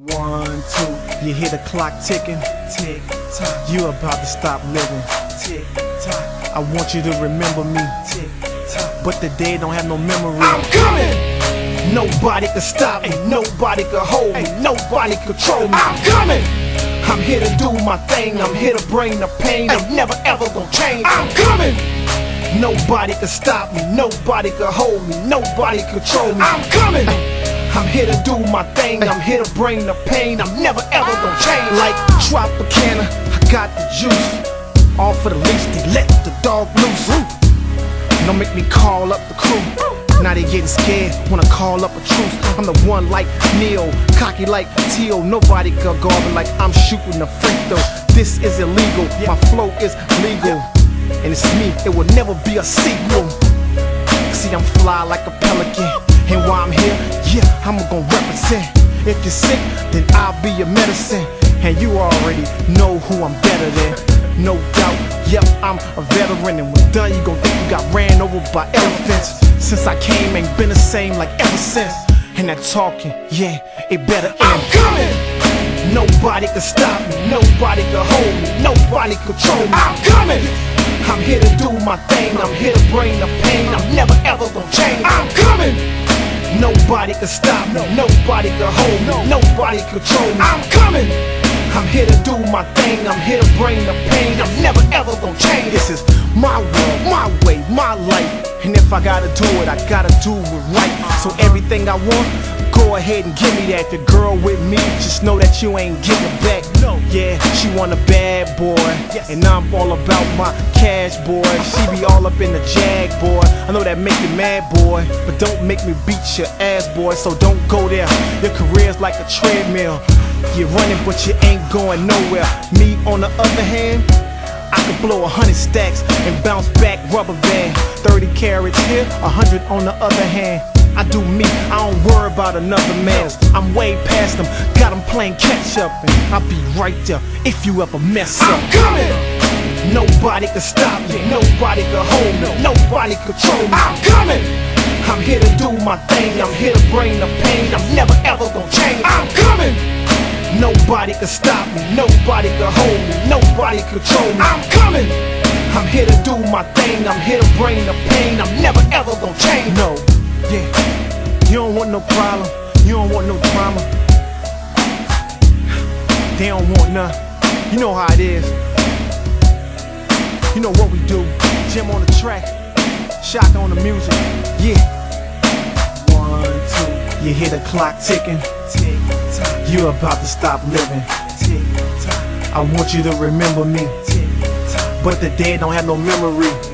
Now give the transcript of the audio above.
One, two, you hear the clock ticking. Tick tock, you about to stop living. Tick tock, I want you to remember me. Tick tock, but the dead don't have no memory. I'm coming. Nobody can stop me, nobody can hold me, nobody control me. I'm coming. I'm here to do my thing, I'm here to bring the pain. I'm never ever gonna change. I'm coming. Nobody can stop me, nobody can hold me, nobody control me. I'm coming. I'm here to do my thing, I'm here to bring the pain. I'm never ever gonna change. Like Tropicana, I got the juice. All for the least, they let the dog loose. Don't make me call up the crew. Now they getting scared when I call up a truce. I'm the one like Neil, cocky like Teal. Nobody can me like I'm shooting a free throw. This is illegal, my flow is legal. And it's me, it will never be a sequel. See, I'm fly like a pelican. And why I'm here, yeah, I'm gonna represent. If you're sick, then I'll be your medicine. And you already know who I'm better than. No doubt, yep, I'm a veteran. And when done, you gon' think you got ran over by elephants. Since I came, ain't been the same like ever since. And that talking, yeah, it better end. I'm coming. Nobody can stop me, nobody can hold me, nobody control me. I'm coming. I'm here to do my thing, I'm here to bring the pain. I'm never ever Nobody can stop me, nobody can hold me, nobody control me. I'm coming. I'm here to do my thing, I'm here to bring the pain. I'm never ever gonna change. This is my world, my way, my life. And if I gotta do it, I gotta do it right. So everything I want, go ahead and give me that. The girl with me, just know that you ain't getting back. No, yeah, she want a bad boy. Yes. And I'm all about my cash, boy. She be all up in the jag, boy. I know that make you mad, boy. But don't make me beat your ass, boy. So don't go there. Your career's like a treadmill. You're running, but you ain't going nowhere. Me, on the other hand, I could blow a hundred stacks and bounce back rubber band. 30 carats here, a hundred on the other hand. I do me, I don't worry about another man's. I'm way past them, got them playing catch up, and I'll be right there if you ever mess up. I'm coming. Nobody can stop me, nobody can hold me, nobody control me. I'm coming. I'm here to do my thing, I'm here to bring the pain. I'm never ever gonna change. I'm coming. Nobody can stop me, nobody can hold me, nobody control me. I'm coming. I'm here to do my thing, I'm here to bring the pain. I'm never ever gonna change. No, yeah. You don't want no problem, you don't want no drama. They don't want none. You know how it is. You know what we do. Jim on the track, Shock on the music. Yeah. One, two. You hear the clock ticking. Tick tock. You about to stop living. I want you to remember me. But the dead don't have no memory.